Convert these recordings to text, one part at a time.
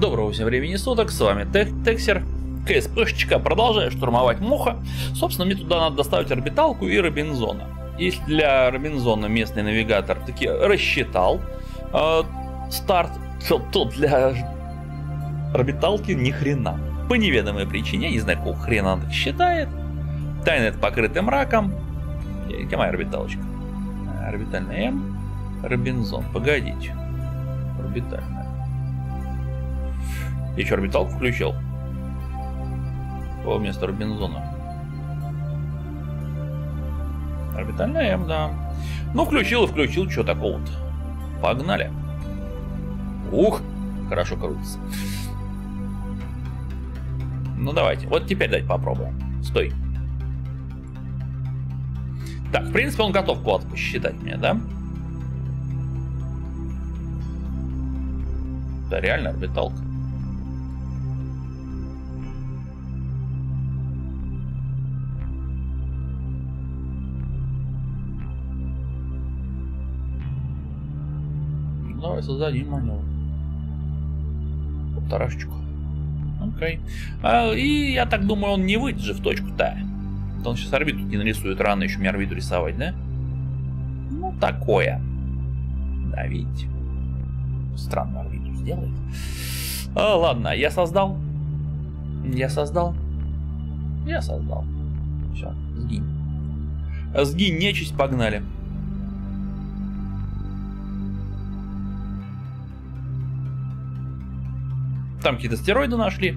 Доброго всем времени суток, с вами Тек Тексер. КСПшечка продолжает штурмовать Моха. Собственно, мне туда надо доставить орбиталку и Робинзона. Если для Робинзона местный навигатор таки рассчитал э, старт, то, то для орбиталки ни хрена. По неведомой причине, я не знаю, какого хрена он так считает. Тайнет покрытый мраком. Где моя орбиталочка? Орбитальная М. Робинзон. Погодите. Орбитальная. Я что, орбиталку включил? О, вместо Робинзона. Орбитальная М, да. Ну, включил и включил, что такого-то. Погнали. Ух, хорошо крутится. Ну, давайте. Вот теперь дать попробуем. Стой. Так, в принципе, он готов код посчитать мне, да? Да, реально орбиталка. Давай создадим маневр. Полторашечку. Окей. А, и я так думаю, он не выйдет же в точку-то. Он сейчас орбиту не нарисует, рано еще мне орбиту рисовать, да? Ну, такое. Да, видите. Странно орбиту сделает. А, ладно, я создал. Я создал. Я создал. Все, сгинь. Сгинь, нечисть, погнали. Там какие-то стероиды нашли,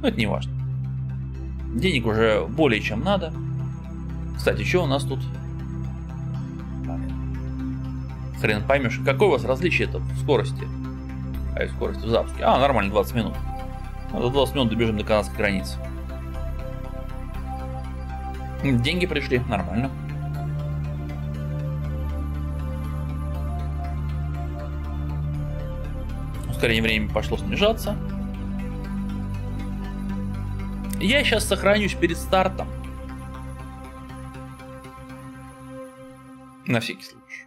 но это не важно. Денег уже более чем надо. Кстати, что у нас тут? Хрен поймешь, какое у вас различие-то в скорости? А в скорости в запуске. А, нормально, 20 минут. За 20 минут добежим до канадской границы. Деньги пришли, нормально. Ускорение времени пошло снижаться. Я сейчас сохранюсь перед стартом. На всякий случай.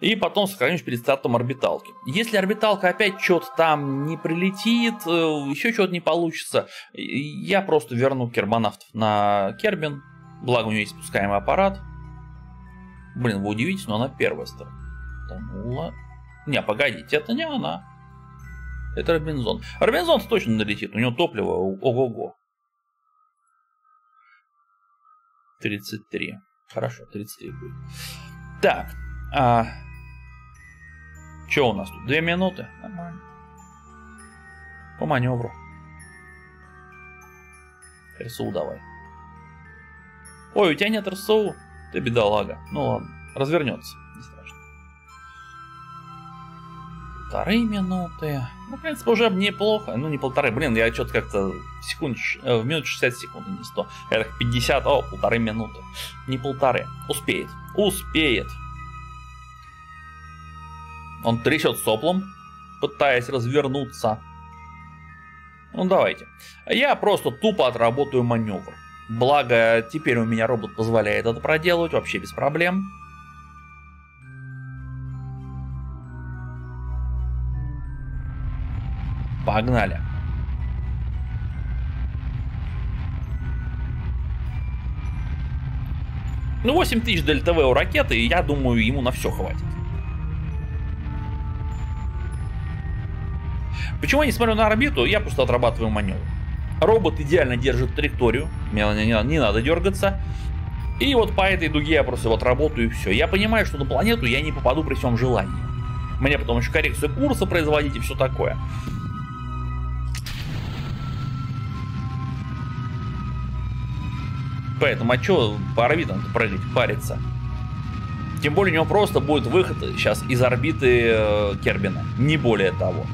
И потом сохранюсь перед стартом орбиталки. Если орбиталка опять что-то там не прилетит, э, еще что-то не получится, я просто верну кербонавтов на Кербин. Благо у нее есть спускаемый аппарат. Блин, вы удивитесь, но она первая стартанула. Не, погодите, это не она. Это Робинзон. Робинзон точно налетит, у него топливо ого-го. 33. Хорошо, 33 будет. Так. А... Что у нас тут? Две минуты? Нормально. По маневру. РСУ давай. Ой, у тебя нет РСУ? Ты бедолага. Ну ладно, развернется. Полторы минуты. Ну, в принципе, уже неплохо. Ну, не полторы. Блин, я что-то как-то секунд, в минут 60 секунд, не 100. Я так 50, о, полторы минуты. Не полторы. Успеет. Успеет. Он трясет соплом, пытаясь развернуться. Ну, давайте. Я просто тупо отработаю маневр. Благо, теперь у меня робот позволяет это проделать вообще без проблем. Погнали. Ну, 8 тысяч ДЛТВ у ракеты, и я думаю, ему на все хватит. Почему я не смотрю на орбиту? Я просто отрабатываю маневр. Робот идеально держит траекторию, мне не, не, не надо дергаться. И вот по этой дуге я просто вот работаю и все. Я понимаю, что на планету я не попаду при всем желании. Мне потом еще коррекцию курса производить и все такое. Поэтому, а что по орбитам прыгать, париться? Тем более у него просто будет выход сейчас из орбиты э, Кербина. Не более того.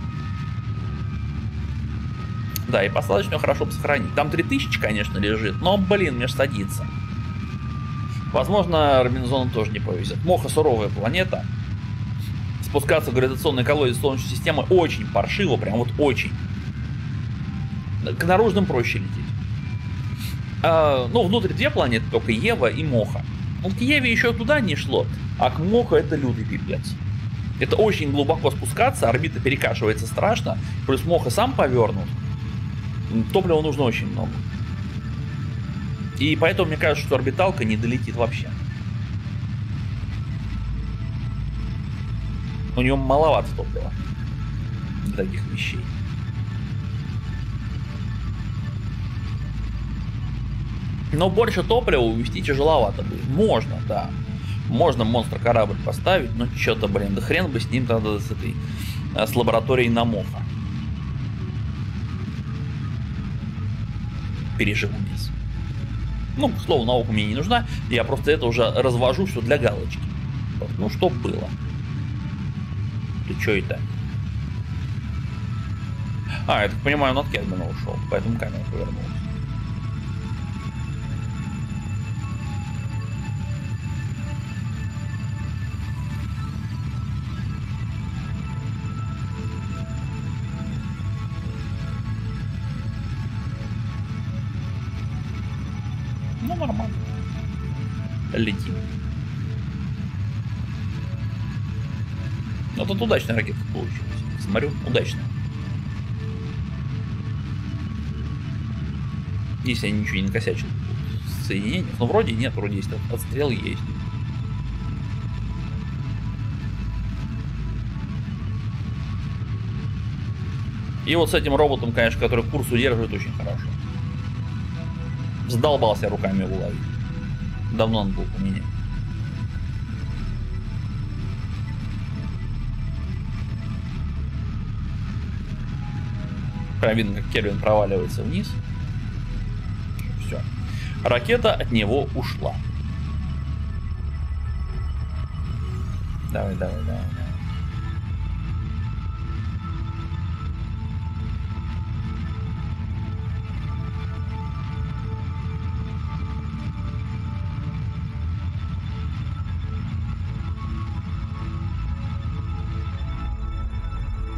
Да, и посадочную хорошо бы сохранить. Там 3000, конечно, лежит, но, блин, мне ж садится. Возможно, Робинзону тоже не повезет. Моха суровая планета. Спускаться в гравитационной колодец Солнечной системы очень паршиво, прям вот очень. К наружным проще лететь. А, ну, внутрь две планеты, только Ева и Моха. Ну, к Еве еще туда не шло, а к Моха это лютый пипец. Это очень глубоко спускаться, орбита перекашивается страшно, плюс мох и сам повернут. Топлива нужно очень много. И поэтому мне кажется, что орбиталка не долетит вообще. У нее маловато топлива для таких вещей. Но больше топлива увезти тяжеловато будет. Можно, да. Можно монстр корабль поставить, но что-то, блин, да хрен бы с ним тогда с этой э, с лабораторией на Моха. Переживу без. Ну, слово наука мне не нужна, я просто это уже развожу все для галочки. Ну, что было. Ты что это? А, я так понимаю, он от Кедмана ушел, поэтому камера повернулась. Ну, нормально. Летим. Ну, тут удачная ракета получилась. Смотрю, удачная. Если я ничего не накосячил в соединениях. Ну, вроде нет, вроде есть. Отстрел есть. И вот с этим роботом, конечно, который курс удерживает очень хорошо. Задолбался руками его ловить. Давно он был у меня. Прям видно, как Кельвин проваливается вниз. Все. Ракета от него ушла. Давай, давай, давай,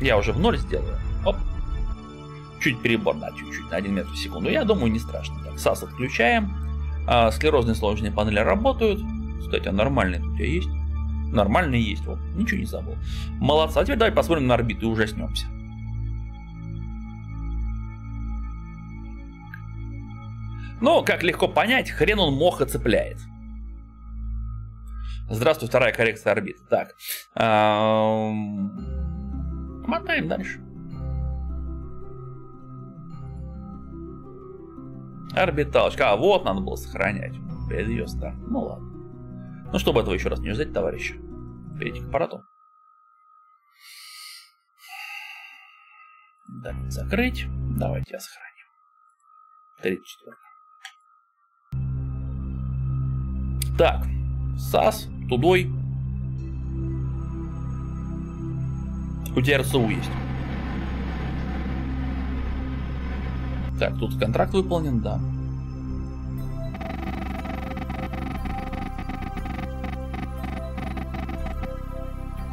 Я уже в ноль сделаю. Оп. Чуть перебор, да, чуть-чуть, на 1 метр в секунду. Я думаю, не страшно. Так, САС отключаем. А, склерозные сложные панели работают. Кстати, а нормальные тут у тебя есть? Нормальные есть, вот. Ничего не забыл. Молодца. А теперь давай посмотрим на орбиту и ужаснемся. Ну, как легко понять, хрен он моха цепляет. Здравствуй, вторая коррекция орбиты. Так. Мотаем дальше. Орбиталочка. А, вот надо было сохранять. Перед ее старт. Ну ладно. Ну, чтобы этого еще раз не ждать, товарищи. Перейти к аппарату. Так, закрыть. Давайте я сохраним. 34. Так. САС, тудой. У тебя РСУ есть. Так, тут контракт выполнен, да.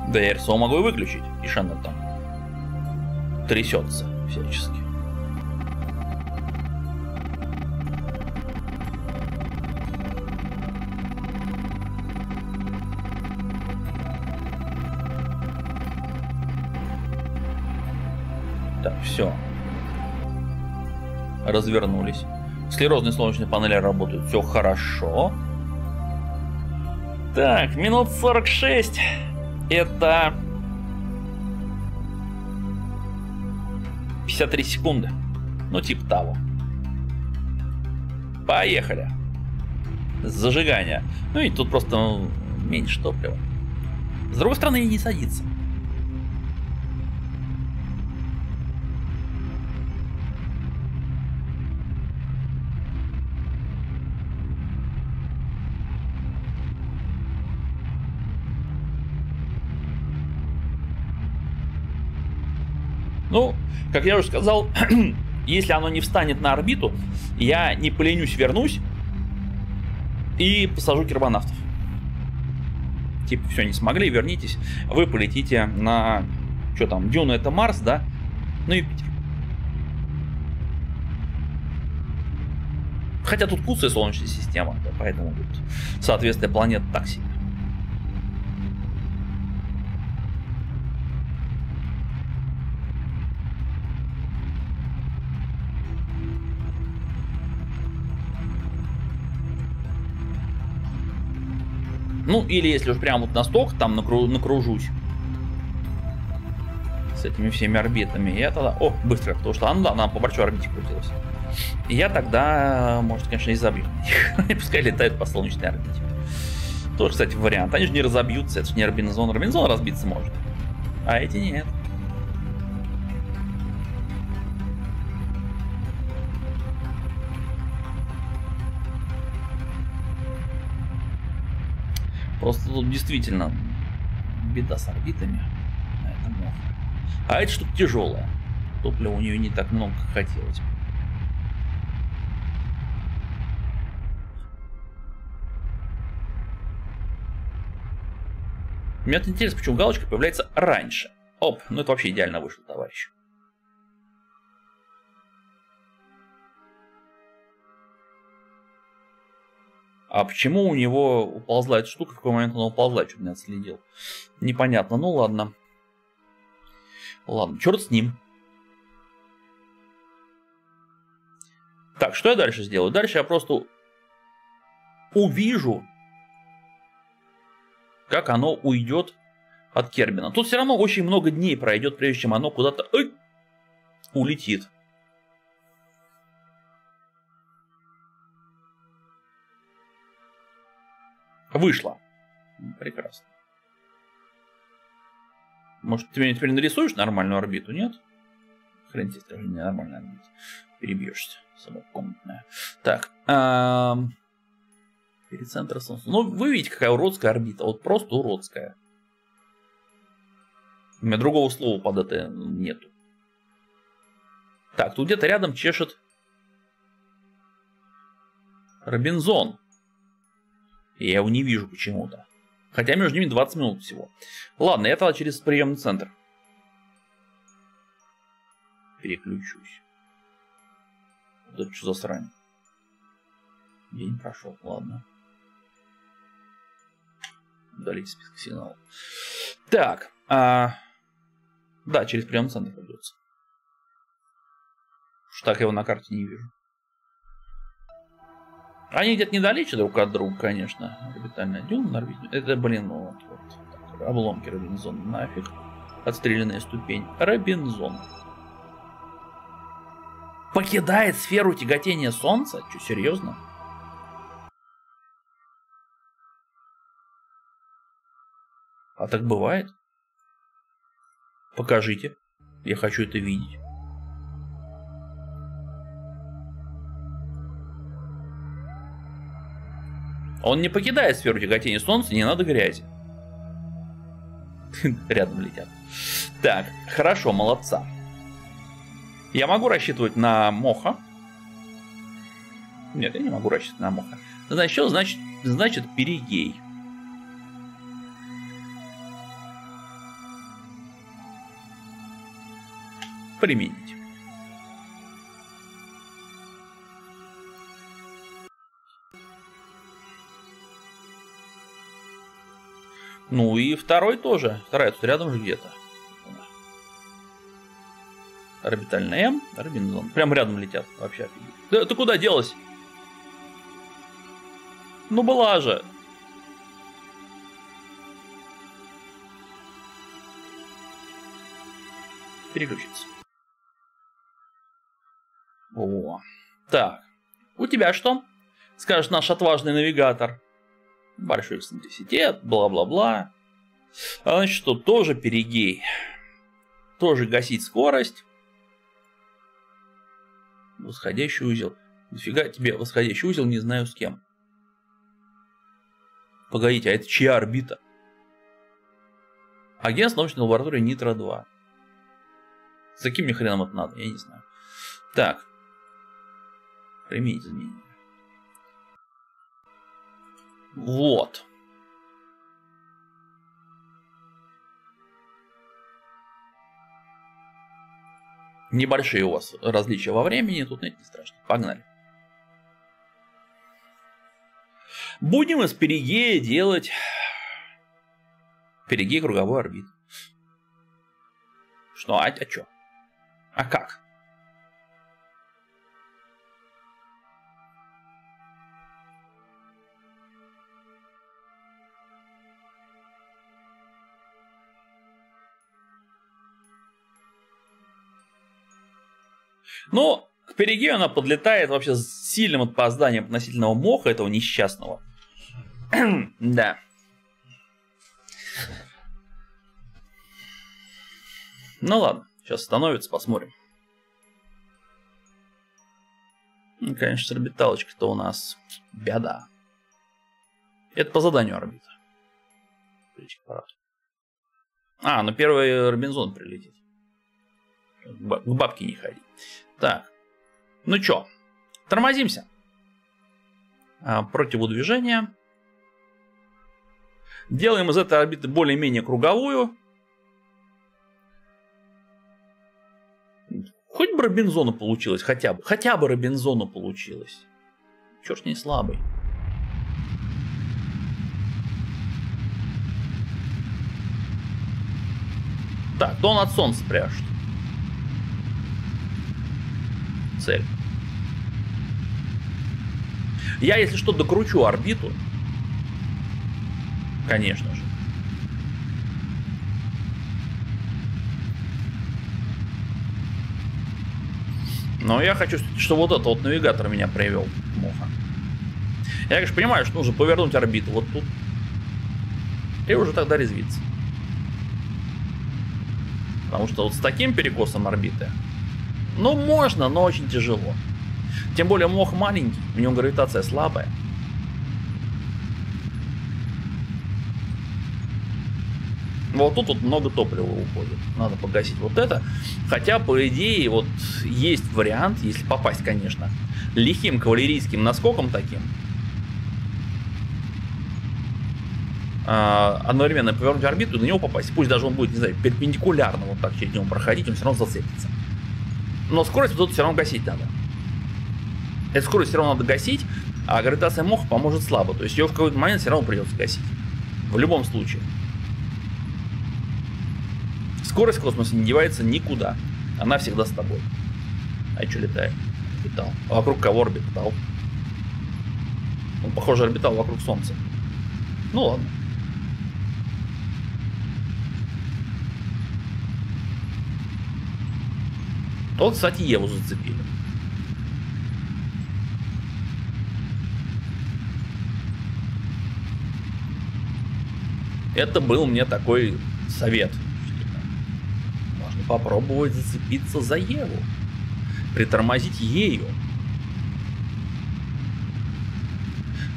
Да я РСО могу и выключить. И Шанна там трясется всячески. Все. Развернулись. Склерозные солнечные панели работают. Все хорошо. Так, минут 46. Это 53 секунды. Ну, типа того. Поехали. Зажигание. Ну и тут просто меньше топлива. С другой стороны, не садится. Как я уже сказал, если оно не встанет на орбиту, я не поленюсь, вернусь и посажу кербонавтов. Типа, все, не смогли, вернитесь. Вы полетите на... Что там, Дюна это Марс, да? Ну, Юпитер. Хотя тут куцая Солнечная система, да, поэтому тут соответствие планет так себе. Ну, или если уж прям вот настолько там накру накружусь с этими всеми орбитами, я тогда... О, быстро, потому что она, да, она по большой орбите крутилась. И я тогда, может, конечно, и забью. Пускай летают по солнечной орбите. Тоже, кстати, вариант. Они же не разобьются, это же не Робинзон. Робинзон разбиться может. А эти нет. Просто тут действительно беда с орбитами. А эта штука тяжелая. Топлива у нее не так много, как хотелось бы. Вот интересно, почему галочка появляется раньше. Оп, ну это вообще идеально вышло, товарищ. А почему у него уползла эта штука, в какой момент она уползла, что-то не отследил. Непонятно, ну ладно. Ладно, черт с ним. Так, что я дальше сделаю? Дальше я просто увижу, как оно уйдет от Кербина. Тут все равно очень много дней пройдет, прежде чем оно куда-то улетит. Вышло. Прекрасно. Может, ты мне теперь нарисуешь нормальную орбиту, нет? Хрен тебе скажи, не нормальная орбита. Перебьешься, самокомнатная. Так. Эм... Перицентр Солнца. Ну, вы видите, какая уродская орбита. Вот просто уродская. У меня другого слова под это нету. Так, тут где-то рядом чешет Робинзон. Я его не вижу почему-то. Хотя между ними 20 минут всего. Ладно, я тогда через приемный центр. Переключусь. Вот это что за срань? День прошел, ладно удалить список сигналов. Так. А... Да, через прием центр придется. Что так его на карте не вижу. Они где-то недалече друг от друга, конечно. Орбитальная дюна, орбитальная... Это, блин, ну вот, вот. Так, обломки Робинзона нафиг. Отстрелянная ступень. Робинзон. Покидает сферу тяготения Солнца? Че, серьезно? А так бывает? Покажите. Я хочу это видеть. Он не покидает сферу тяготения Солнца, не надо грязи. Рядом летят. Так, хорошо, молодца. Я могу рассчитывать на Моха. Нет, я не могу рассчитывать на Моха. Значит, что значит, значит Перигей? применить. Ну и второй тоже. Вторая тут рядом же где-то. Орбитальная М, Робинзон. Прям рядом летят. Вообще. Да ты куда делась? Ну была же. Переключиться. О, так. У тебя что? Скажет наш отважный навигатор. Большой эксцентриситет, бла-бла-бла. А значит, что тоже перегей. Тоже гасить скорость. Восходящий узел. Нафига тебе восходящий узел, не знаю с кем. Погодите, а это чья орбита? Агентство научной лаборатории Нитро-2. С каким мне хреном это надо, я не знаю. Так, Применить изменения. Вот. Небольшие у вас различия во времени, тут нет, не страшно. Погнали. Будем из перигея делать перигей круговой орбит. Что, а, а что? А как? Но к перигею она подлетает вообще с сильным опозданием относительного моха этого несчастного. да. Ну ладно, сейчас становится, посмотрим. Ну, конечно, с орбиталочкой-то у нас беда. Это по заданию орбита. А, ну первый Робинзон прилетит. К бабке не ходи. Так. Ну чё, тормозимся. А, противодвижение. Делаем из этой орбиты более-менее круговую. Хоть бы Робинзону получилось, хотя бы. Хотя бы Робинзону получилось. Черт не слабый. Так, то он от солнца пряжет. Цель. Я, если что, докручу орбиту. Конечно же. Но я хочу, чтобы вот этот вот навигатор меня привел, Моха. Я, конечно, понимаю, что нужно повернуть орбиту вот тут. И уже тогда резвиться. Потому что вот с таким перекосом орбиты, ну, можно, но очень тяжело. Тем более мох маленький, у него гравитация слабая. Вот тут вот много топлива уходит. Надо погасить вот это. Хотя, по идее, вот есть вариант, если попасть, конечно, лихим кавалерийским наскоком таким. А, одновременно повернуть орбиту и на него попасть. Пусть даже он будет, не знаю, перпендикулярно вот так через него проходить, он все равно зацепится. Но скорость вот тут все равно гасить надо. Эту скорость все равно надо гасить, а гравитация моха поможет слабо. То есть ее в какой-то момент все равно придется гасить. В любом случае. Скорость в космосе не девается никуда. Она всегда с тобой. А что летает? Орбитал. Вокруг кого орбитал? Он, похоже, орбитал вокруг Солнца. Ну ладно. Вот, кстати, Еву зацепили. Это был мне такой совет попробовать зацепиться за Еву, притормозить ею.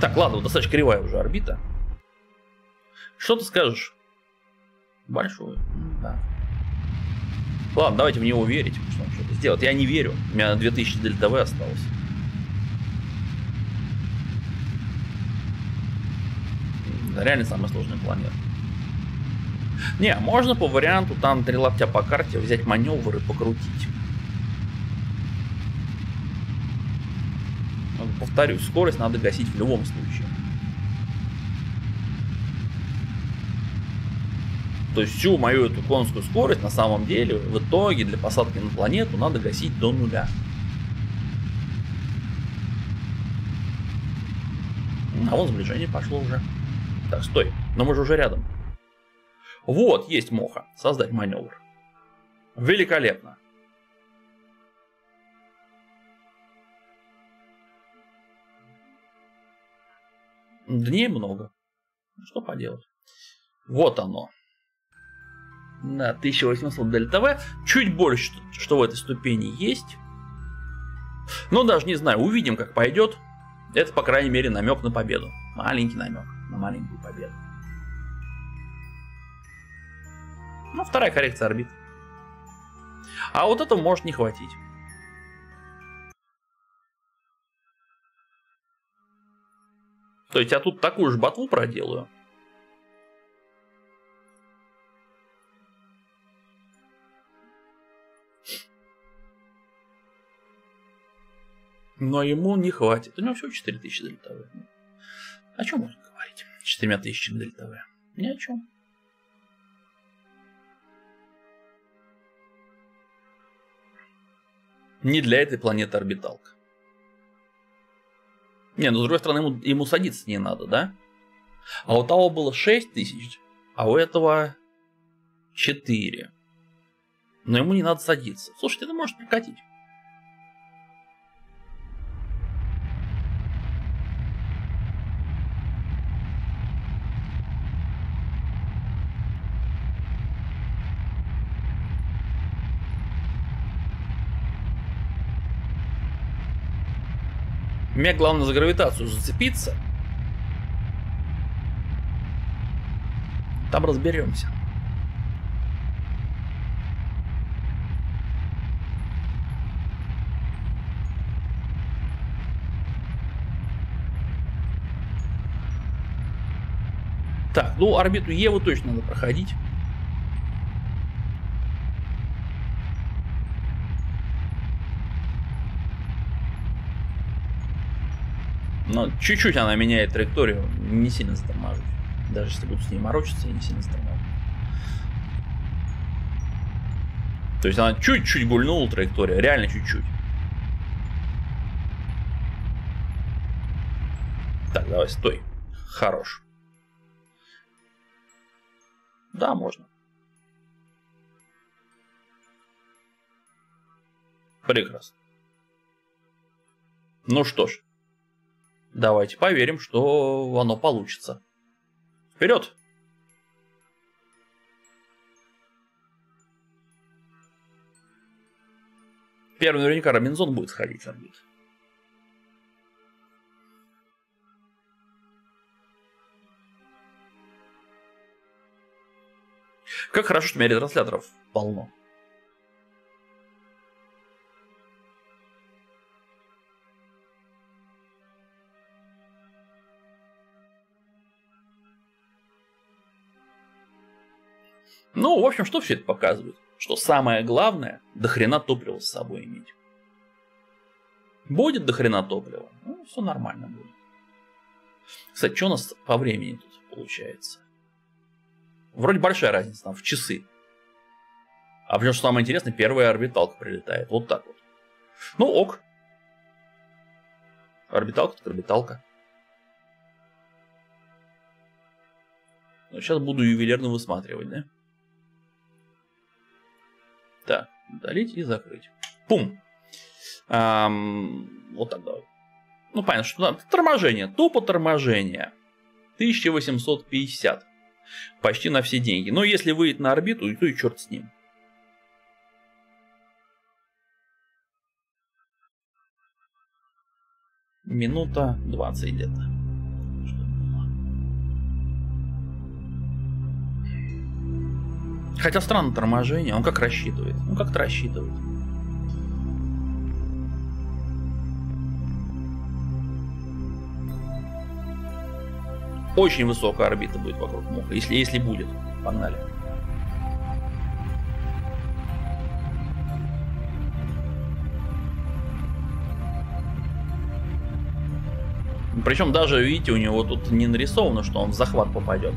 Так, ладно, достаточно кривая уже орбита. Что ты скажешь? Большую. Да. Ладно, давайте в него верить, что он что-то сделает. Я не верю. У меня 2000 дельта В осталось. Реально самая сложная планета. Не, можно по варианту там три лаптя по карте взять маневр и покрутить. Повторюсь, скорость надо гасить в любом случае. То есть всю мою эту конскую скорость на самом деле в итоге для посадки на планету надо гасить до нуля. А вон сближение пошло уже. Так, стой. Но мы же уже рядом. Вот, есть моха. Создать маневр. Великолепно. Дней много. Что поделать. Вот оно. На 1800 дельта В. Чуть больше, что в этой ступени есть. Но даже не знаю, увидим, как пойдет. Это, по крайней мере, намек на победу. Маленький намек на маленькую победу. Ну, вторая коррекция орбит. А вот этого может не хватить. То есть я тут такую же ботву проделаю. Но ему не хватит. У него всего 4000 дельтовых. О чем можно говорить? 4000 дельтовых. Ни о чем. не для этой планеты орбиталка. Не, ну с другой стороны, ему, ему садиться не надо, да? А у того было 6 тысяч, а у этого 4. Но ему не надо садиться. Слушайте, это может прокатить. Мне главное за гравитацию зацепиться. Там разберемся. Так, ну орбиту Евы точно надо проходить. Но чуть-чуть она меняет траекторию, не сильно заторможусь. Даже если буду с ней морочиться, я не сильно заторможу. То есть она чуть-чуть гульнула траектория, реально чуть-чуть. Так, давай, стой. Хорош. Да, можно. Прекрасно. Ну что ж, давайте поверим, что оно получится. Вперед! Первый наверняка Робинзон будет сходить в орбит. Как хорошо, что у меня ретрансляторов полно. Ну, в общем, что все это показывает? Что самое главное, до хрена топлива с собой иметь. Будет до хрена топлива, ну, все нормально будет. Кстати, что у нас по времени тут получается? Вроде большая разница, там, в часы. А причем, что самое интересное, первая орбиталка прилетает. Вот так вот. Ну, ок. Орбиталка так орбиталка. Ну, сейчас буду ювелирно высматривать, да? Так, удалить и закрыть. Пум. Эм, вот так. Ну, понятно, что торможение. Тупо торможение. 1850 почти на все деньги. Но если выйдет на орбиту, то и черт с ним. Минута 20 где-то. Хотя странно торможение, он как рассчитывает. Он как-то рассчитывает. Очень высокая орбита будет вокруг Муха, если, если будет. Погнали. Причем даже, видите, у него тут не нарисовано, что он в захват попадет.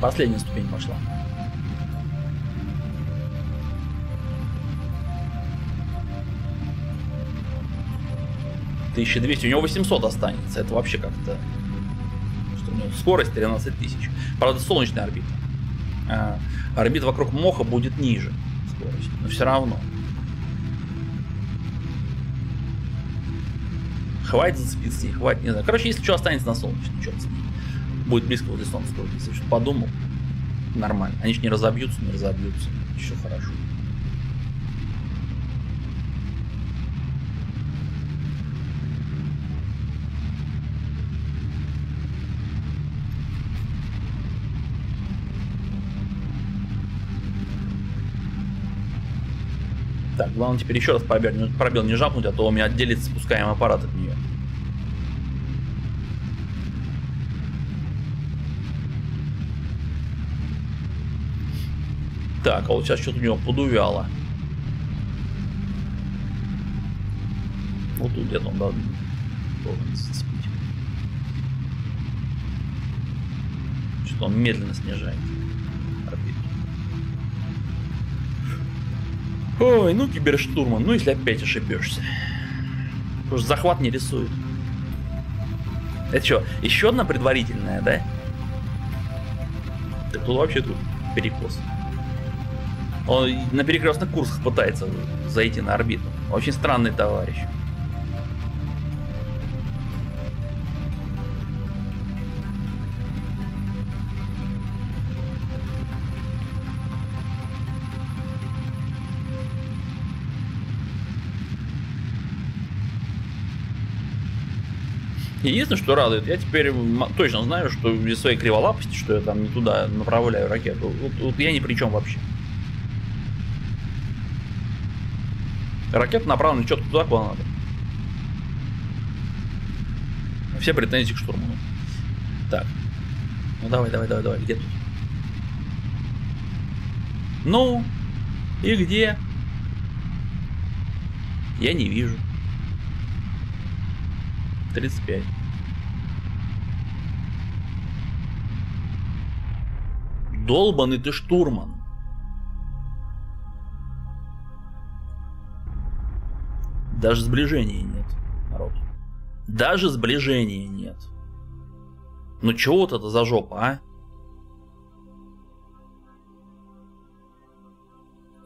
Последняя ступень пошла. 1200, у него 800 останется. Это вообще как-то... Что у него скорость 13 тысяч. Правда, солнечная орбита. А, орбита вокруг Моха будет ниже скорость, но все равно. Хватит зацепиться, не хватит, не знаю. Короче, если что останется на солнечной, черт с. Будет близко возле солнца, если что подумал, нормально. Они же не разобьются, не разобьются. Еще хорошо. Так, главное теперь еще раз пробел, пробел не жапнуть, а то у меня отделится спускаемый аппарат от нее. Так, а вот сейчас что-то у него подувяло. Вот тут где-то он должен зацепить. Что-то он медленно снижает. Ой, ну киберштурман, ну если опять ошибешься. Потому что захват не рисует. Это что, еще одна предварительная, да? Так тут вообще тут перекос. Он на перекрестных курсах пытается зайти на орбиту. Очень странный товарищ. Единственное, что радует, я теперь точно знаю, что из своей криволапости, что я там не туда направляю ракету. Вот, вот я ни при чем вообще. Ракета направлена четко туда, куда надо. Все претензии к штурману. Так. Ну давай, давай, давай, давай, где тут? Ну, и где? Я не вижу. 35. Долбанный ты штурман. Даже сближения нет, народ. Даже сближения нет. Ну чего вот это за жопа, а?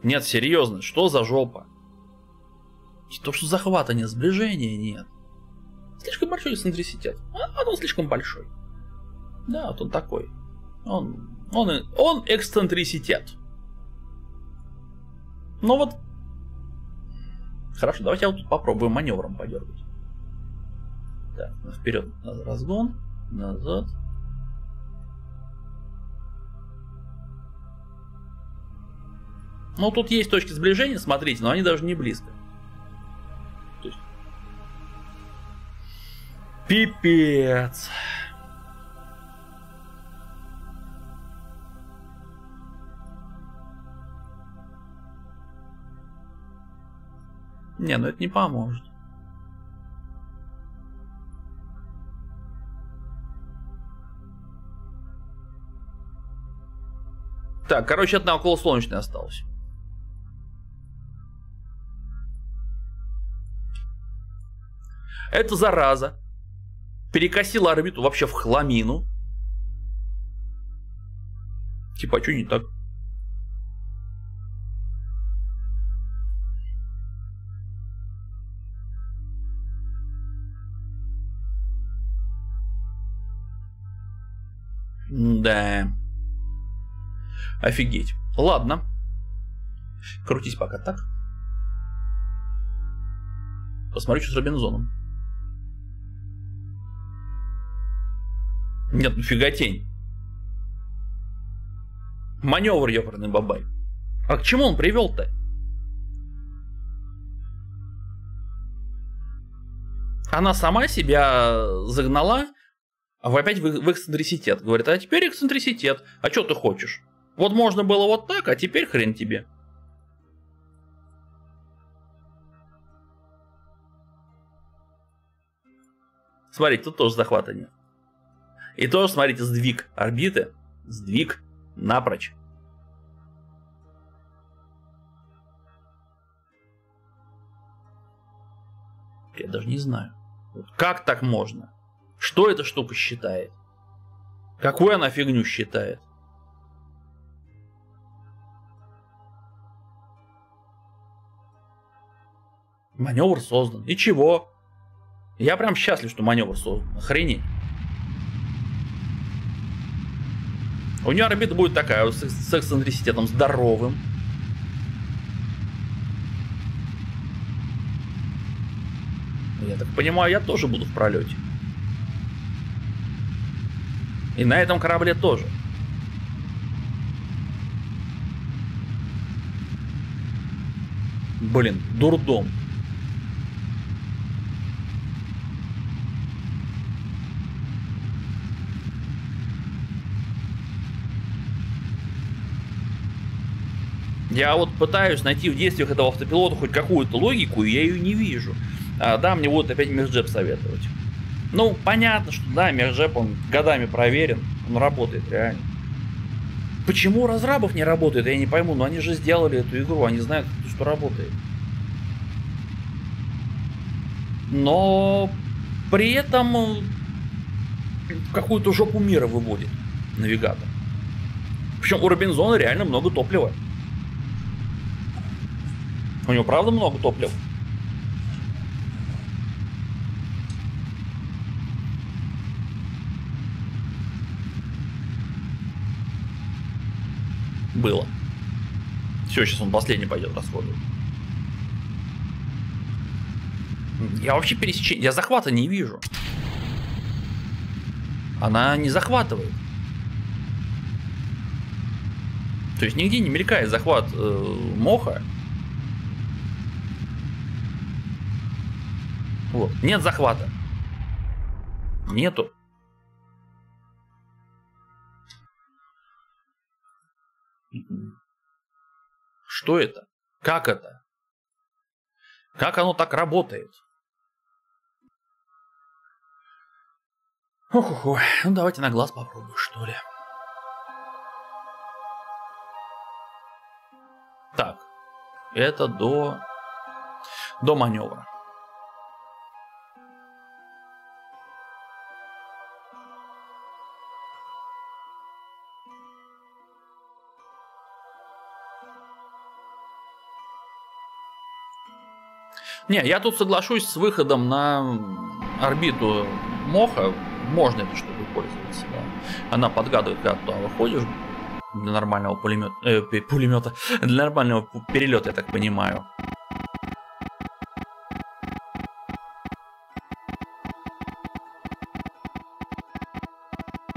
Нет, серьезно, что за жопа? То, что захвата нет, сближения нет. Слишком большой эксцентриситет. А, он слишком большой. Да, вот он такой. Он, он, он эксцентриситет. Ну вот. Хорошо, давайте я вот тут попробую маневром подергать. Так, вперед разгон, назад. Ну, тут есть точки сближения, смотрите, но они даже не близко. Пипец. Не, ну это не поможет. Так, короче, одна около солнечной осталась. Это зараза перекосила орбиту вообще в хламину. Типа, а что не так? Да. Офигеть. Ладно. Крутись пока так. Посмотрю, что с Робинзоном. Нет, ну тень. Маневр ёпарный бабай. А к чему он привел-то? Она сама себя загнала опять в, в эксцентриситет. Говорит, а теперь эксцентриситет. А что ты хочешь? Вот можно было вот так, а теперь хрен тебе. Смотрите, тут тоже захвата нет. И тоже, смотрите, сдвиг орбиты, сдвиг напрочь. Я даже не знаю. Как так можно? Что эта штука считает? Какую она фигню считает? Маневр создан. И чего? Я прям счастлив, что маневр создан. Охренеть. У нее орбита будет такая, с, с эксцентриситетом здоровым. Я так понимаю, я тоже буду в пролете. И на этом корабле тоже. Блин, дурдом. Я вот пытаюсь найти в действиях этого автопилота хоть какую-то логику, и я ее не вижу. А, да, мне будут опять Мехджеп советовать. Ну, понятно, что да, Мехджеп, он годами проверен, он работает реально. Почему разрабов не работает, я не пойму, но они же сделали эту игру, они знают, что работает. Но при этом какую-то жопу мира выводит навигатор. Причем у Робинзона реально много топлива. У него правда много топлива? Было. Все, сейчас он последний пойдет расходовать. Я вообще пересечение... Я захвата не вижу. она не захватывает. То есть нигде не мелькает захват э, моха. Вот. Нет захвата. Нету. Что это? Как это? Как оно так работает? Ох, ох, ну давайте на глаз попробую, что ли. Так, это до, до маневра. Не, я тут соглашусь с выходом на орбиту Моха. Можно этой штукой пользоваться. Да. Она подгадывает, когда туда выходишь для нормального пулемета, э, пулемета, для нормального перелета, я так понимаю.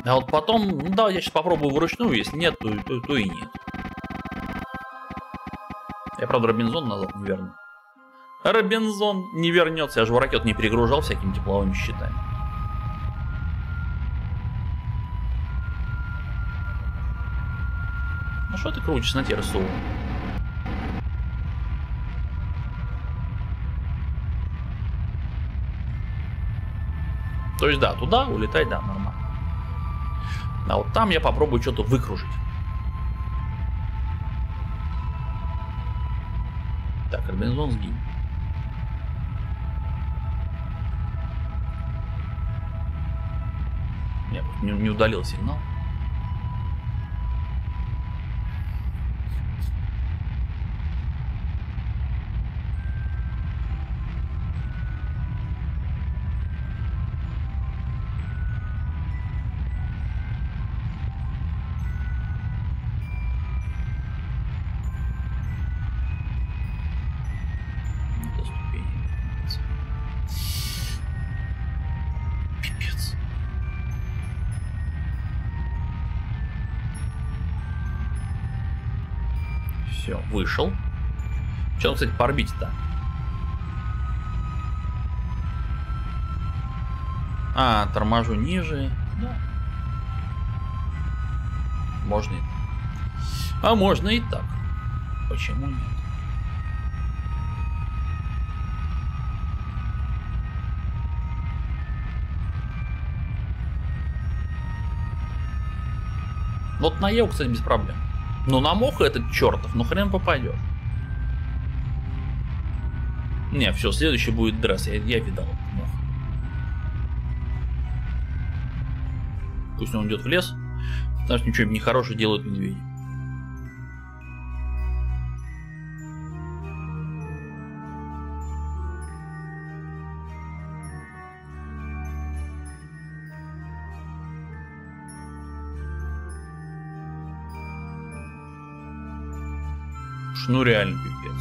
А вот потом, ну да, я сейчас попробую вручную, если нет, то, то, то и нет. Я, правда, Робинзон назад не верну. Робинзон не вернется. Я же ракет не перегружал всякими тепловыми щитами. Ну что ты крутишь на ТРСУ? То есть да, туда улетай, да, нормально. А вот там я попробую что-то выкружить. Так, Робинзон сгинь. Не, удалил сигнал. Все, вышел. Что, кстати, порбить-то? А, торможу ниже. Да. Можно и так. А можно и так. Почему нет? Вот на Еву, кстати, без проблем. Ну на мох этот чертов, ну хрен попадешь. Не, все, следующий будет дресс, я, я видал мох. Пусть он идет в лес, потому что ничего нехорошее делают медведи. Ну реально пипец.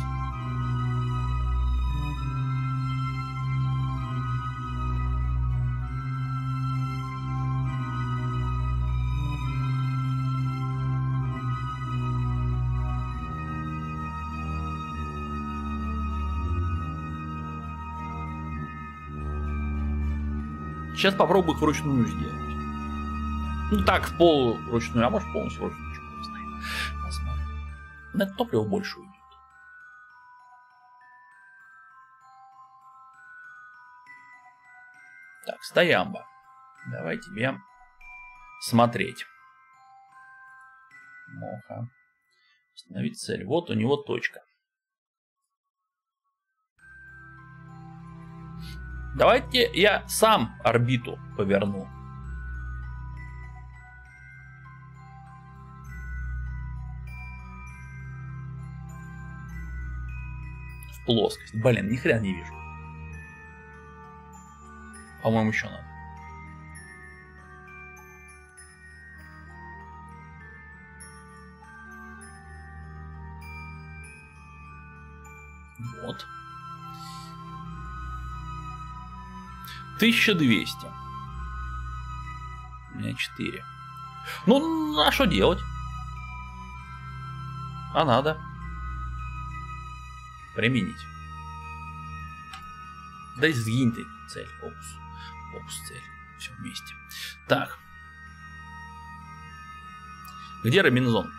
Сейчас попробую их вручную сделать. Ну так, в пол вручную, а может полностью вручную на топливо больше уйдет. Так, стоямба. Давай тебе смотреть. Моха. Установить цель. Вот у него точка. Давайте я сам орбиту поверну. Плоскость. Блин, ни хрена не вижу. По-моему, еще надо. Вот. 1200. меня 4. Ну, а что делать? А надо. Применить. Да и сгинь ты цель, фокус. Фокус цель. Все вместе. Так. Где Робинзон?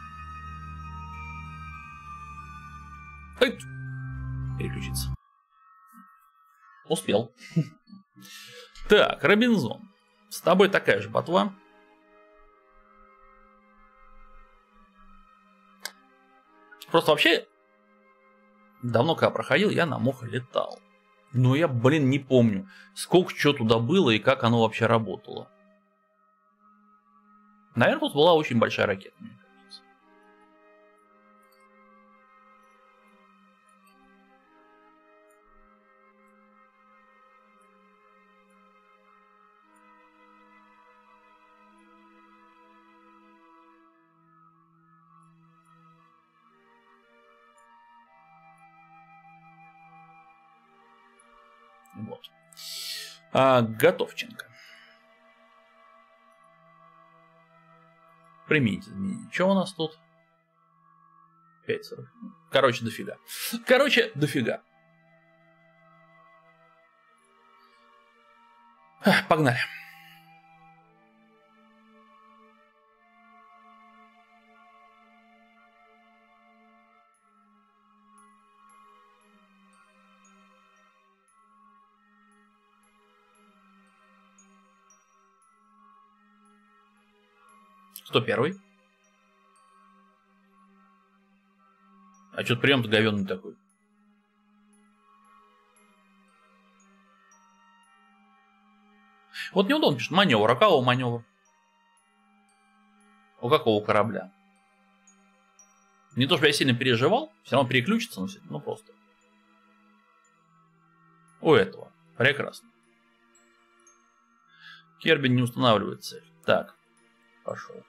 Эй! Переключиться. Успел. Так, Робинзон. С тобой такая же ботва. Просто вообще, давно когда проходил, я на Моха летал. Но я, блин, не помню, сколько что туда было и как оно вообще работало. Наверное, тут была очень большая ракета. А, Готовченко. Примените изменения. Что у нас тут? 5.40. Короче, дофига. Короче, дофига. Погнали. Кто первый? А что-то прием-то говенный такой. Вот неудобно пишет маневр. А кого маневр? У какого корабля? Не то, чтобы я сильно переживал, все равно переключится, но, ну просто. У этого. Прекрасно. Кербин не устанавливает цель. Так, пошел.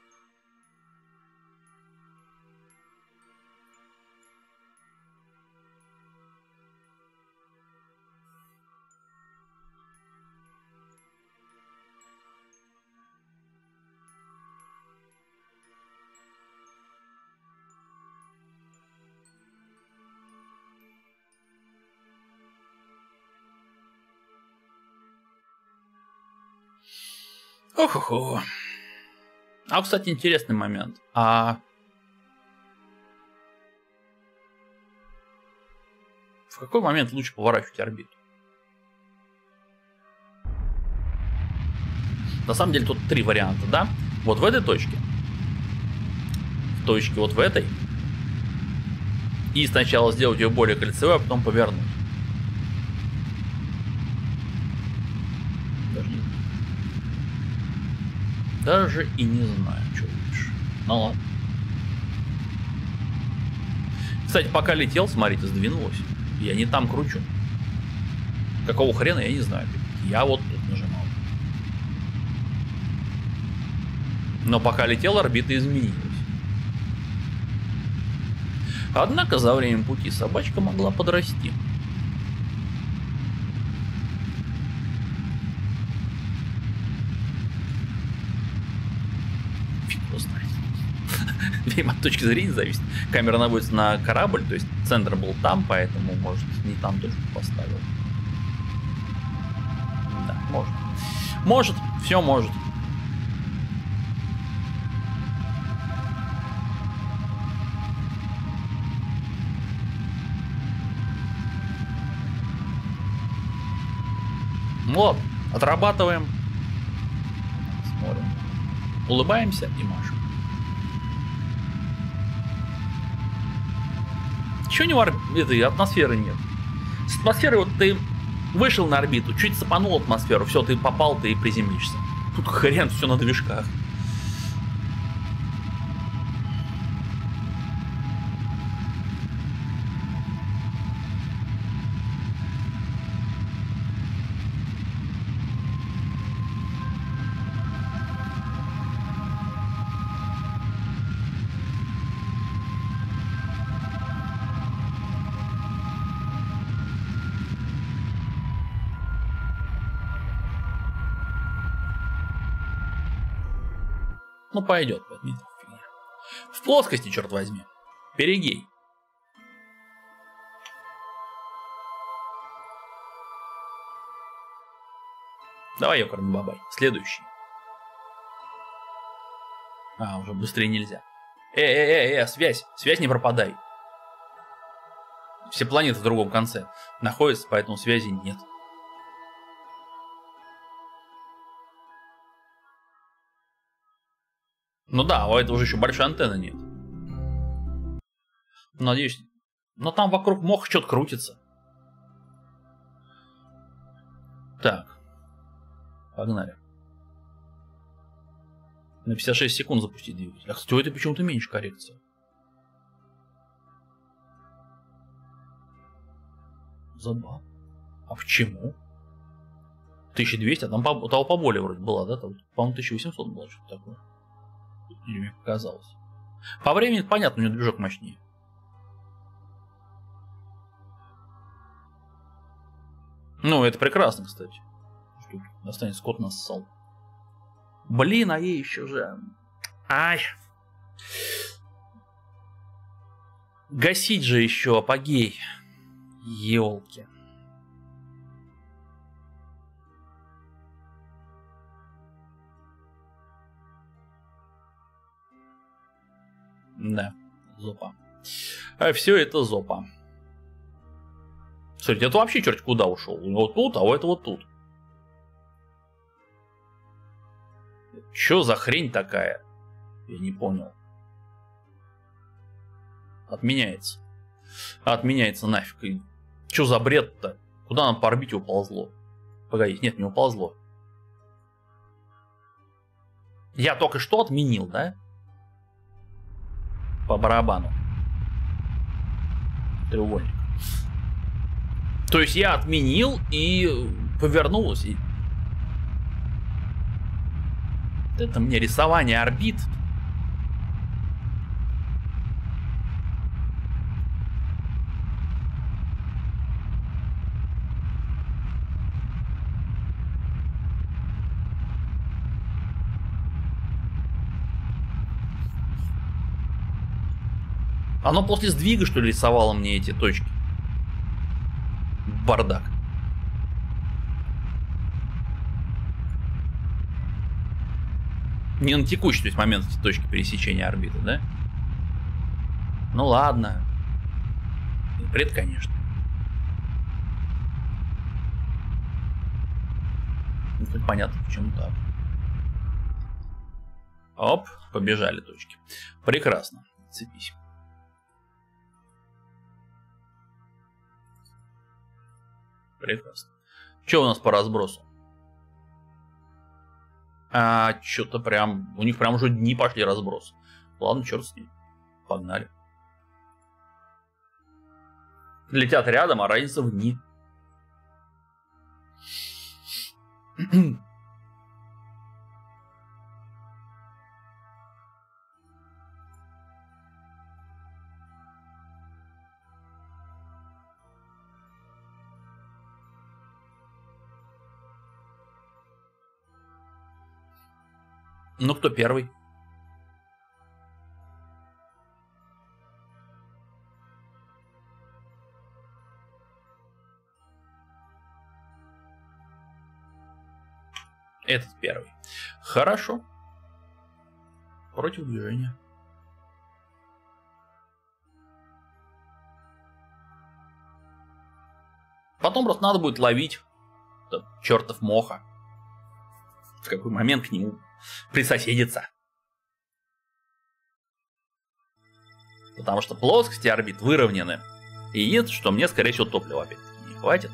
Ох ох А, кстати, интересный момент. А в какой момент лучше поворачивать орбиту? На самом деле тут три варианта, да? Вот в этой точке, в точке вот в этой, и сначала сделать ее более кольцевой, а потом повернуть. Даже и не знаю, что лучше. Ну ладно. Кстати, пока летел, смотрите, сдвинулось. Я не там кручу. Какого хрена, я не знаю. Я вот тут нажимал. Но пока летел, орбита изменилась. Однако за время пути собачка могла подрасти. Видимо, от точки зрения зависит. Камера наводится на корабль, то есть центр был там, поэтому, может, не там точку поставил. Да, может. Может, все может. Вот, отрабатываем. Смотрим. Улыбаемся и машем. Чего не вар... этой атмосферы нет? С атмосферой вот ты вышел на орбиту, чуть сапанул атмосферу, все, ты попал, ты приземлишься. Тут хрен все на движках. Ну, пойдет. В плоскости, черт возьми. Перегей. Давай, ёкарный бабай. Следующий. А, уже быстрее нельзя. Э, э, э, э, связь. Связь не пропадай. Все планеты в другом конце находятся, поэтому связи нет. Ну да, у этого уже еще большой антенны нет. Надеюсь. Но там вокруг мох что-то крутится. Так. Погнали. На 56 секунд запустить двигатель. А, кстати, у этой почему-то меньше коррекция. Заба. А почему? 1200, а там того поболее вроде была, да? По-моему, 1800 было что-то такое. Или мне показалось. По времени понятно, у него движок мощнее. Ну, это прекрасно, кстати. Что достанется кот нассал. Блин, а ей еще же... Ай. Гасить же еще апогей. Елки. Да, зопа. А все это зопа. Смотрите, это вообще черт куда ушел. Него тут, а у этого тут. Что за хрень такая? Я не понял. Отменяется. Отменяется нафиг. Что за бред-то? Куда нам по орбите уползло? Погоди, нет, не уползло. Я только что отменил, да? По барабану. Треугольник. То есть я отменил и повернулась. И... Это мне рисование орбит Оно после сдвига, что ли, рисовало мне эти точки? Бардак. Не на текущий, то есть момент эти точки пересечения орбиты, да? Ну ладно. Бред, конечно. Ну, тут понятно, почему так. Оп, побежали точки. Прекрасно. Цепись. Прекрасно. Что у нас по разбросу? А, что-то прям... У них прям уже дни пошли разброс. Ладно, черт с ним. Погнали. Летят рядом, а разница в дни. Ну, кто первый? Этот первый. Хорошо. Против движения. Потом просто надо будет ловить чертов моха. В какой момент к нему присоседиться. Потому что плоскости орбит выровнены. И нет, что мне, скорее всего, топлива опять-таки не хватит.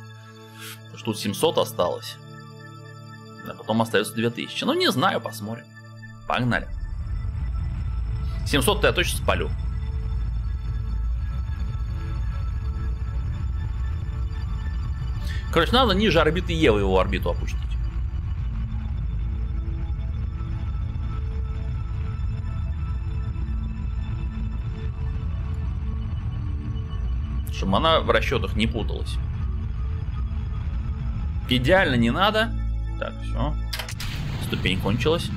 Потому что тут 700 осталось. А потом остается 2000. Ну, не знаю, посмотрим. Погнали. 700 я точно спалю. Короче, надо ниже орбиты Евы его орбиту опустить. Чтобы она в расчетах не путалась. Идеально не надо. Так, все. Ступень кончилась.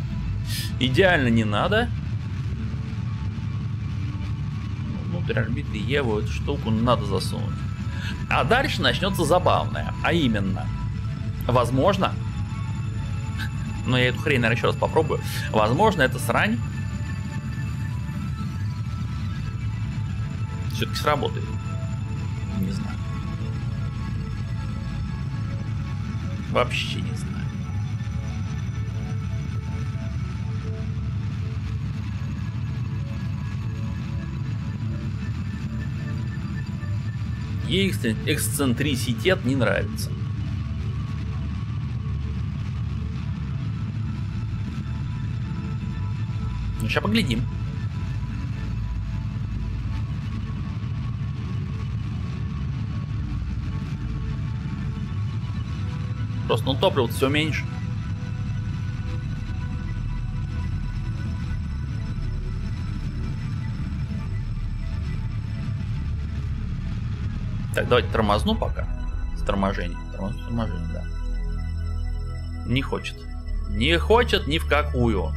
Идеально не надо. Внутрь орбиты Еву эту штуку надо засунуть. А дальше начнется забавное. А именно, возможно, но я эту хрень, наверное, еще раз попробую. Возможно, эта срань все-таки сработает. Не знаю. Вообще не знаю. Ей эксцентриситет не нравится. Ну, сейчас поглядим. Просто ну топлива все меньше. Так, давайте тормозну пока. С торможением. Тормозну, торможение, да. Не хочет. Не хочет ни в какую.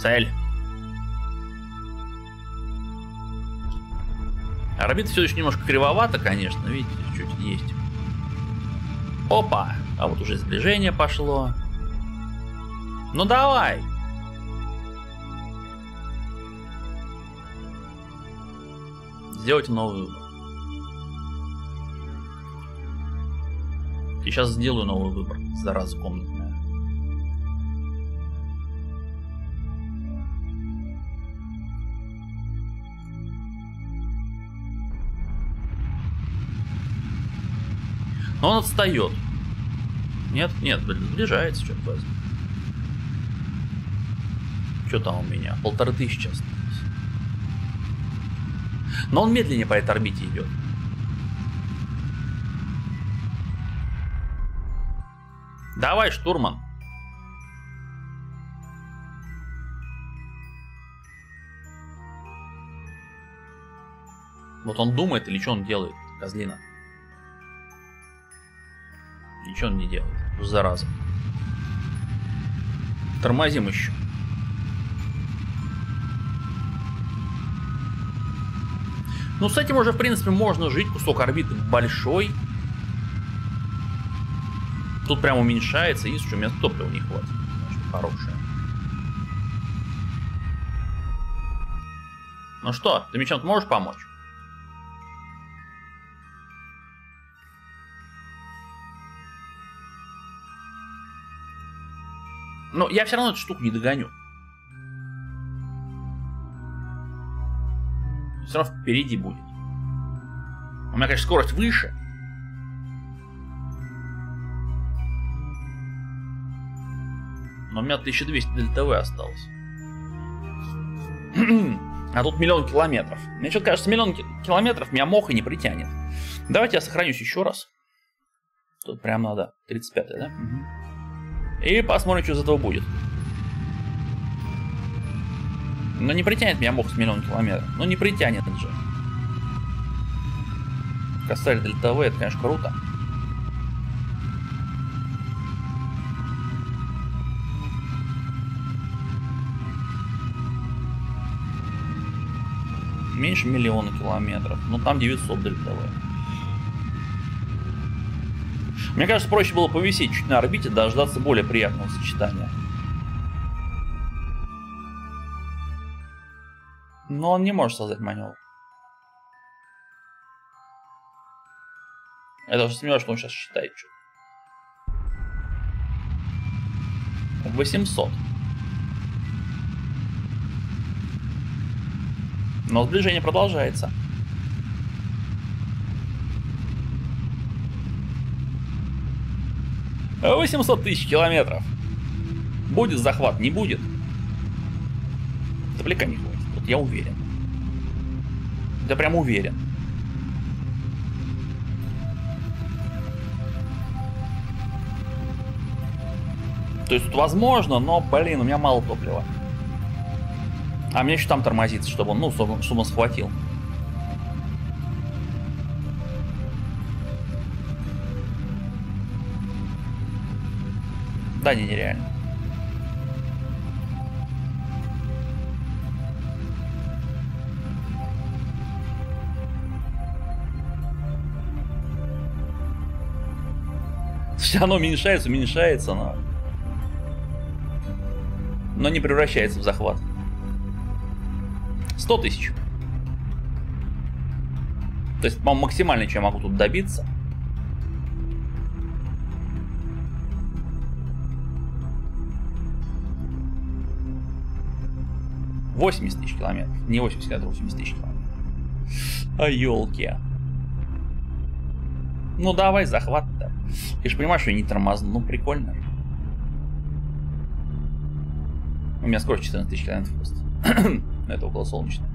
Цель. Орбита все еще немножко кривовато, конечно, видите, чуть есть. Опа! А вот уже сближение пошло. Ну давай! Сделайте новый выбор. Сейчас сделаю новый выбор. Зараза комнатная. Но он отстает. Нет, нет, сближается, что-то возьми. Что там у меня? Полторы тысячи осталось. Но он медленнее по этой орбите идет. Давай, штурман. Вот он думает или что он делает, козлина? Ничего он не делает. Зараза. Тормозим еще. Ну, с этим уже, в принципе, можно жить. Кусок орбиты большой. Тут прям уменьшается. Есть что, места топлива не хватит. Хорошее. Ну что, ты мне чем-то можешь помочь? Но я все равно эту штуку не догоню. Все равно впереди будет. У меня, конечно, скорость выше. Но у меня 1200 ДЛТВ осталось. а тут миллион километров. Мне что-то кажется, миллион километров меня мох и не притянет. Давайте я сохранюсь еще раз. Тут прям надо. 35 да? Угу. И посмотрим, что из этого будет. Но не притянет меня бог с миллион километров. Ну не притянет же. Косарь дельтовый, это, конечно, круто. Меньше миллиона километров. Но ну, там 900 дельтовых. Мне кажется, проще было повисеть чуть на орбите, дождаться более приятного сочетания. Но он не может создать маневр. Я даже сомневаюсь, что он сейчас считает что 800. Но сближение продолжается. 800 тысяч километров. Будет захват, не будет. Далека не хватит, вот я уверен. Я прям уверен. То есть возможно, но, блин, у меня мало топлива. А мне еще там тормозится, чтобы он, ну, чтобы он схватил. Да, не, нереально. Оно уменьшается, уменьшается, но... Но не превращается в захват. 100 тысяч. То есть, максимально, чем я могу тут добиться. Восемьдесят тысяч километров. Не 80, а 80 тысяч километров. А елки. Ну давай, захват-то. Ты же понимаешь, что я не тормозну. Ну прикольно же. У меня скорость 14 тысяч километров просто. Это около солнечного.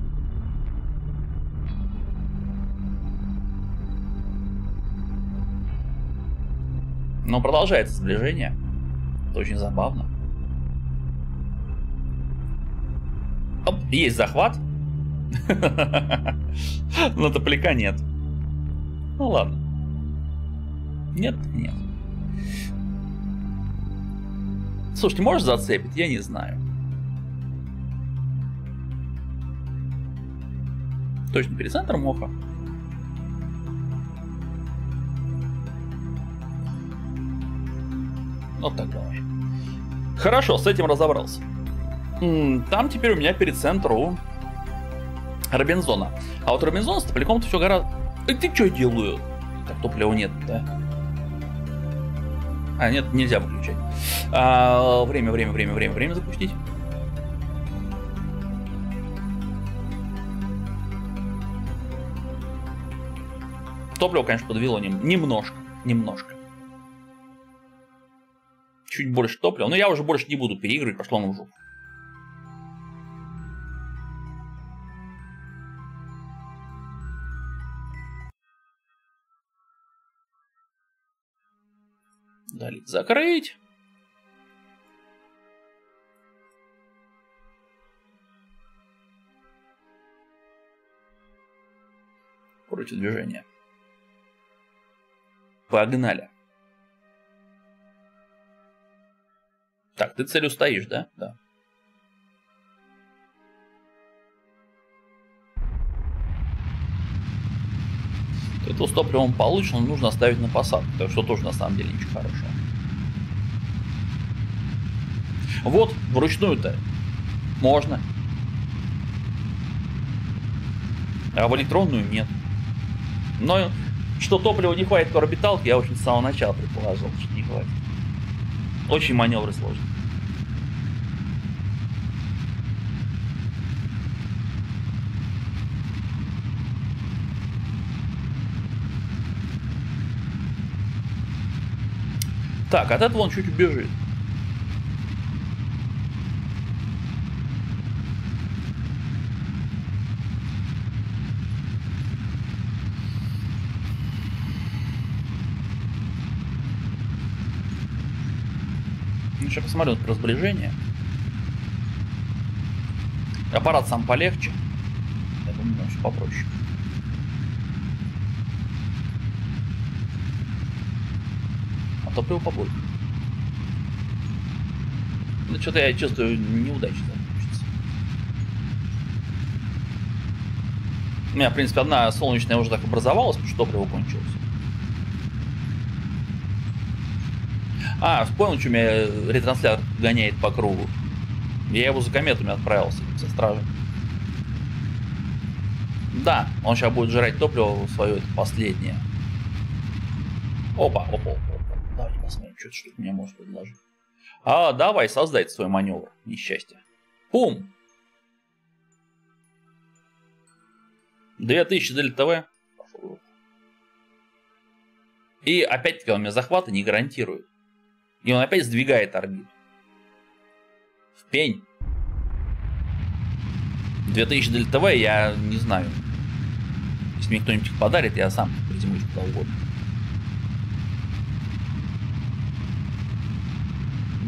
Но продолжается сближение. Это очень забавно. Оп, есть захват. Но топляка нет. Ну ладно. Нет, нет. Слушайте, может зацепить? Я не знаю. Точно перед центром моха. Вот так давай. Хорошо, с этим разобрался. Там теперь у меня перед центром Робинзона. А вот Робинзон с топляком-то все гораздо... Ты что делаю? Так, топлива нет, да? А, нет, нельзя выключать. А, время, время, время, время, время запустить. Топливо, конечно, подвело нем... немножко. Немножко. Чуть больше топлива. Но я уже больше не буду переигрывать, пошло на жопу. Далее закрыть. Против движения. Погнали. Так, ты целью стоишь, да? Да. Это с топливом получено, нужно оставить на посадку, так что тоже на самом деле ничего хорошего. Вот, вручную-то можно. А в электронную нет. Но что топлива не хватит к орбиталке, я очень с самого начала предположил, что не хватит. Очень маневры сложные. Так, от этого он чуть убежит. Сейчас посмотрю про сближение. Аппарат сам полегче. Я думаю, все попроще. Топлива побольше. Ну, что-то я чувствую неудачно. У меня, в принципе, одна солнечная уже так образовалась, потому что топливо кончилось. А, вспомнил, что меня ретранслятор гоняет по кругу. Я его за кометами отправился со стражем. Да, он сейчас будет жрать топливо свое, это последнее. Опа, опа, опа, посмотрим, что, мне может предложить. А, давай, создать свой маневр. Несчастье. Пум! 2000 для ТВ. И опять-таки он мне захвата не гарантирует. И он опять сдвигает орбиту. В пень. 2000 для ТВ я не знаю. Если мне кто-нибудь их подарит, я сам приземлюсь куда угодно.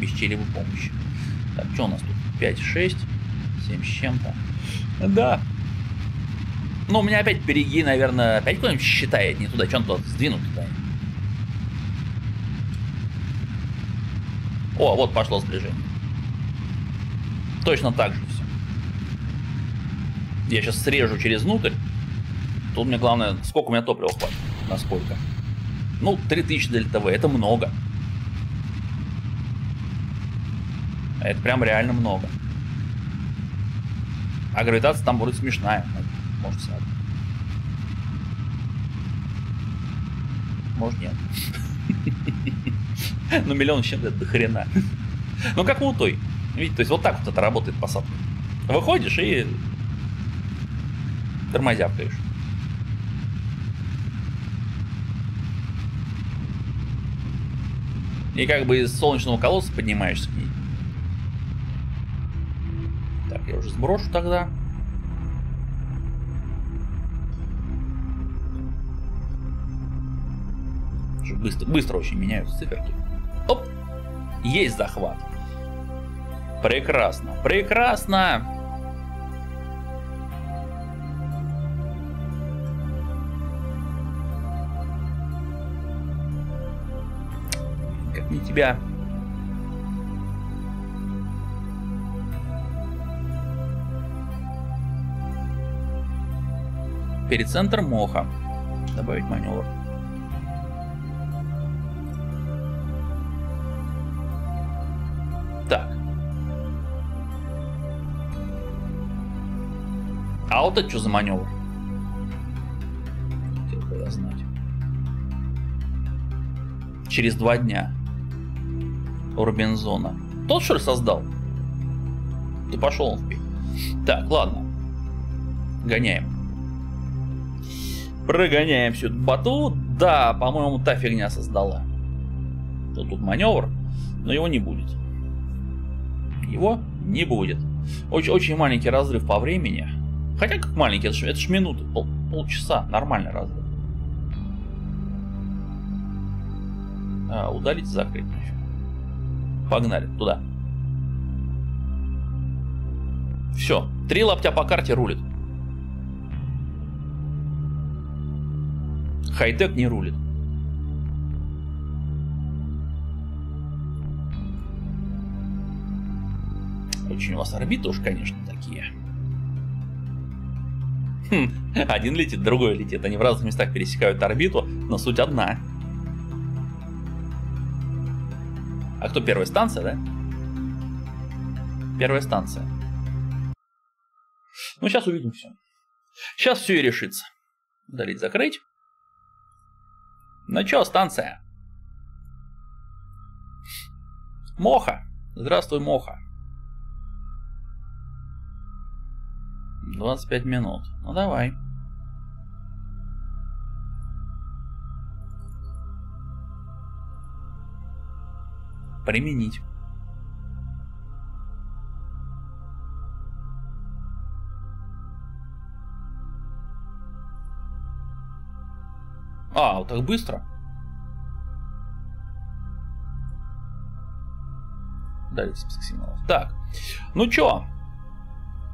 Без чьей-либо помощи. Так, что у нас тут? 5, 6, 7 с чем-то. Да. Ну, у меня опять береги, наверное, опять кто-нибудь считает не туда. Что он туда сдвинут туда? О, вот пошло сближение. Точно так же все. Я сейчас срежу через внутрь. Тут мне главное, сколько у меня топлива хватит. Насколько. Ну, 3000 ДЛТВ, это много. Это прям реально много. А гравитация там будет смешная. Может, сяду. Может, нет. Ну, миллион с чем-то до хрена. Ну, как у той. Видите, то есть вот так вот это работает посадка. Выходишь и тормозявкаешь. И как бы из солнечного колодца поднимаешься к ней. Сброшу тогда. Быстро, быстро очень меняются циферки. Оп! Есть захват. Прекрасно, прекрасно! Как не тебя. Перецентр моха. Добавить маневр. Так. А вот это что за маневр? Хотел бы я знать. Через два дня. Урбензона. Тот что ли создал? Ты пошел он в пи. Так, ладно. Гоняем. Прогоняем всю эту бату. Да, по-моему, та фигня создала. Вот тут маневр, но его не будет. Его не будет. Очень, очень маленький разрыв по времени. Хотя как маленький, это ж, это ж минуты, пол, полчаса, нормальный разрыв. А, удалить, закрыть. Погнали, туда. Все, три лаптя по карте рулит. Хай-тек не рулит. Очень у вас орбиты уж, конечно, такие. Хм, один летит, другой летит. Они в разных местах пересекают орбиту, но суть одна. А кто первая станция, да? Первая станция. Ну, сейчас увидим все. Сейчас все и решится. Удалить, закрыть. Ну чё, станция? Моха. Здравствуй, Моха. 25 минут. Ну давай. Применить. А, вот так быстро? Дали список сигналов. Так, ну чё?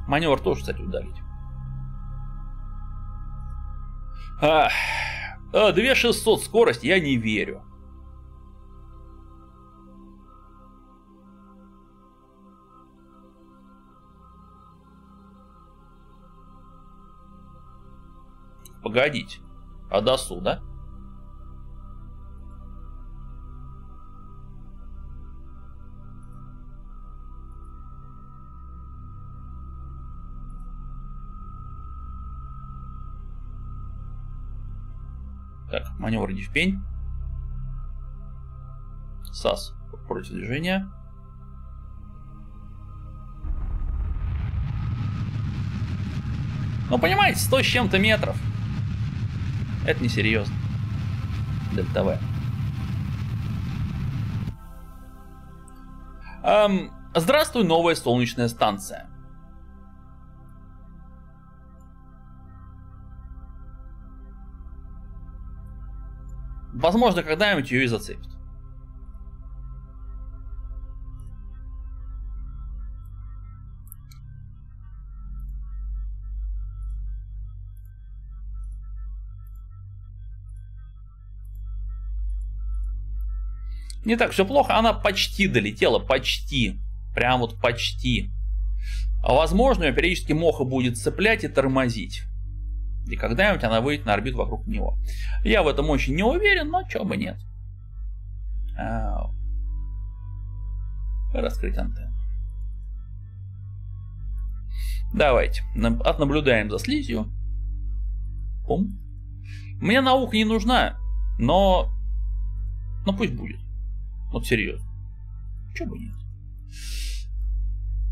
Маневр тоже, кстати, удалить. А, 2600 скорость, я не верю. Погодите. Адасу, да? Маневр иди в пень. САС против движения. Ну, понимаете, 100 с чем-то метров. Это несерьезно. Дельта В. Эм, здравствуй, новая солнечная станция. Возможно, когда-нибудь ее и зацепит. Не так все плохо, она почти долетела, почти. Прям вот почти. А возможно, ее периодически Моха будет цеплять и тормозить. И когда-нибудь она выйдет на орбиту вокруг него. Я в этом очень не уверен, но чего бы нет. Ау. Раскрыть антенну. Давайте. Отнаблюдаем за слизью. Пум. Мне наука не нужна, но... Но пусть будет. Вот серьезно. Чего бы нет.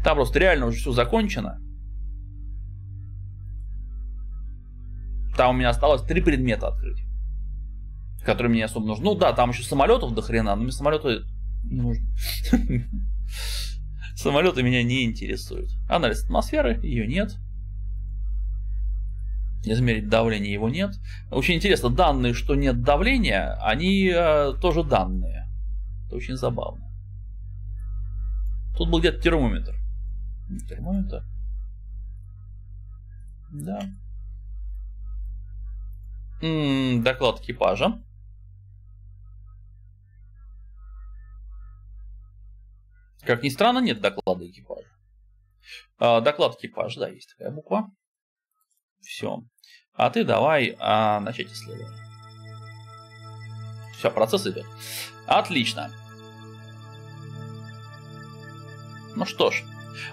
Там просто реально уже все закончено. Там у меня осталось три предмета открыть. Которые мне особо нужны. Ну да, там еще самолетов до хрена, но мне самолеты не нужны. Самолеты меня не интересуют. Анализ атмосферы, ее нет. Измерить давление его нет. Очень интересно, данные, что нет давления, они э, тоже данные. Это очень забавно. Тут был где-то термометр. Термометр. Да. Доклад экипажа. Как ни странно, нет доклада экипажа. А, доклад экипажа, да, есть такая буква. Все. А ты давай а, начать исследование. Все, процесс идет. Отлично. Ну что ж,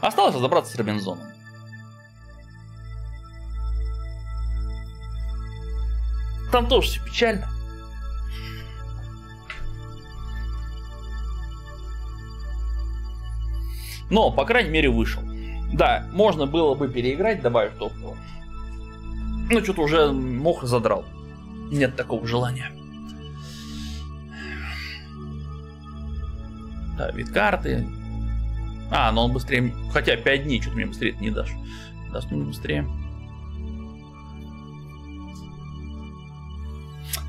осталось разобраться с Робинзоном. Там тоже все печально. Но, по крайней мере, вышел. Да, можно было бы переиграть, добавив топливо. Но что-то уже мох задрал. Нет такого желания. Да, вид карты. А, но он быстрее... Хотя 5 дней, что-то мне быстрее не дашь. Даст мне быстрее.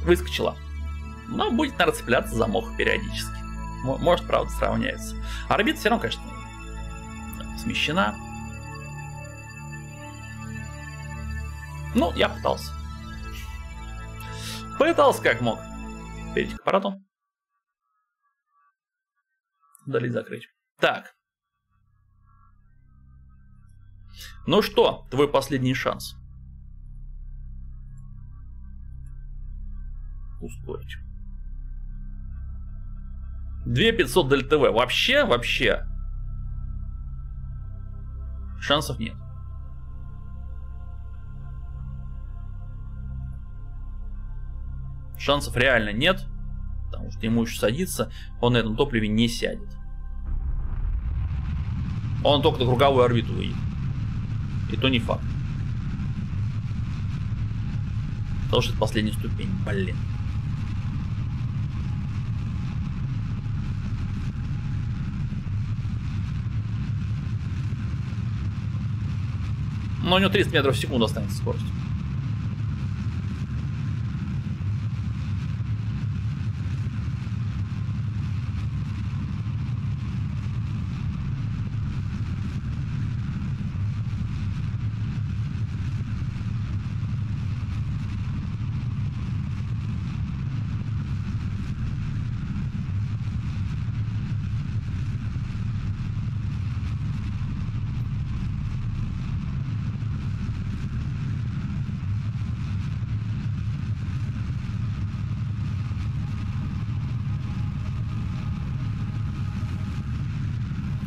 Выскочила. Но будет, наверное, цепляться за мох периодически. Может, правда, сравняется. Орбита все равно, конечно, смещена. Ну, я пытался. Пытался как мог. Перейти к аппарату. Удалить, закрыть. Так. Ну что, твой последний шанс. Ускорить. 2500 Дель ТВ. Вообще, вообще. Шансов нет. Шансов реально нет, потому что ему еще садиться, он на этом топливе не сядет. Он только на круговую орбиту выйдет. И то не факт. Потому что это последняя ступень. Блин. Но у него 30 метров в секунду останется скорость.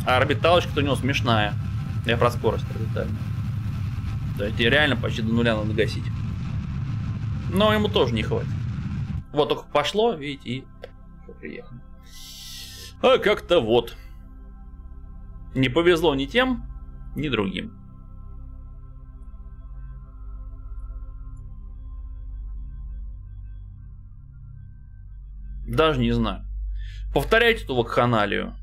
А орбиталочка-то у него смешная. Я про скорость орбитальную. Да, эти реально почти до нуля надо гасить. Но ему тоже не хватит. Вот только пошло, видите, и приехали. А как-то вот. Не повезло ни тем, ни другим. Даже не знаю. Повторяйте эту вакханалию.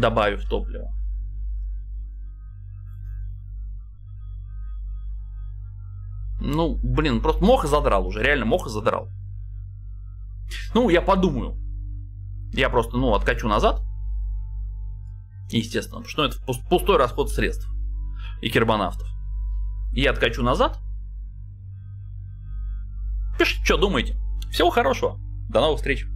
Добавив топливо. Ну, блин, просто Моха задрал уже, реально Моха задрал. Ну, я подумаю. Я просто, ну, откачу назад. Естественно, потому что это пустой расход средств и кербонавтов. Я откачу назад. Пишите, что думаете. Всего хорошего. До новых встреч!